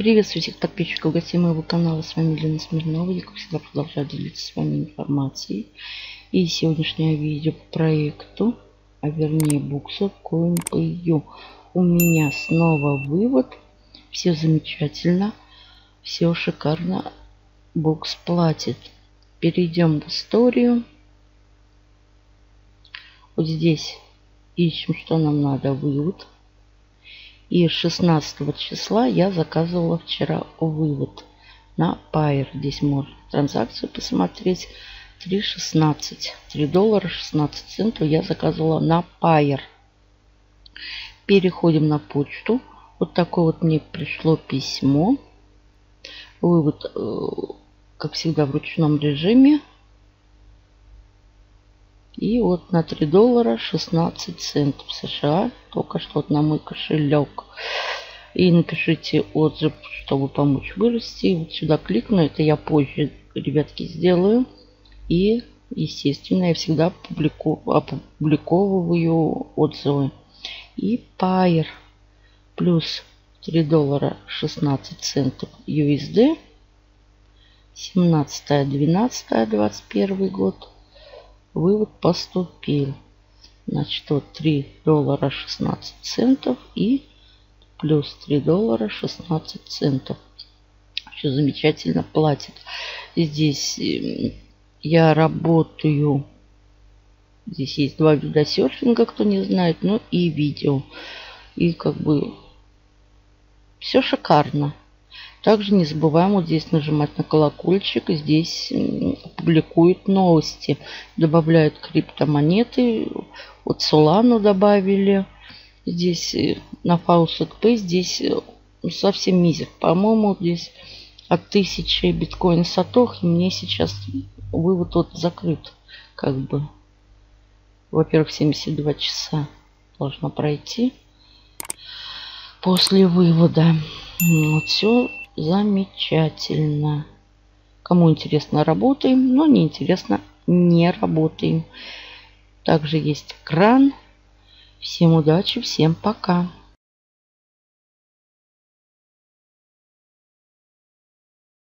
Приветствую всех подписчиков гостей моего канала. С вами Лена Смирнова. Я, как всегда, продолжаю делиться с вами информацией. И сегодняшнее видео по проекту, а вернее букса CoinPay. У меня снова вывод. Все замечательно. Все шикарно. Букс платит. Перейдем в историю. Вот здесь ищем, что нам надо. Вывод. И 16 числа я заказывала вчера вывод на Pair. Здесь можно транзакцию посмотреть. 3,16. 3 доллара 16 центов я заказывала на Pair. Переходим на почту. Вот такое вот мне пришло письмо. Вывод, э, как всегда, в ручном режиме. И вот на 3 доллара 16 центов США. Только что вот на мой кошелек. И напишите отзыв, чтобы помочь вырасти. Вот сюда кликну. Это я позже, ребятки, сделаю. И, естественно, я всегда публику, опубликовываю отзывы. И Pair плюс 3 доллара 16 центов USD. 17 12 21 год вывод поступил. Значит, вот 3 доллара 16 центов и плюс 3 доллара 16 центов. Все замечательно платит. Здесь эм, я работаю. Здесь есть два вида серфинга, кто не знает, ну и видео. И как бы все шикарно. Также не забываем вот здесь нажимать на колокольчик. Здесь публикуют новости. Добавляют криптомонеты. Вот Solana добавили. Здесь э, на Faucet Pay здесь э, совсем мизер. По-моему, здесь от тысячи биткоин сатох. И мне сейчас вывод вот закрыт. Как бы. Во-первых, 72 часа должно пройти после вывода. Вот все Замечательно. Кому интересно, работаем, но не интересно, не работаем. Также есть кран. Всем удачи, всем пока.